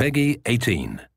Peggy 18.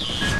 you